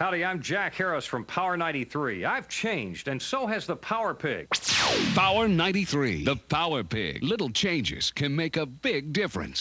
Howdy, I'm Jack Harris from Power 93. I've changed, and so has the Power Pig. Power 93, the Power Pig. Little changes can make a big difference.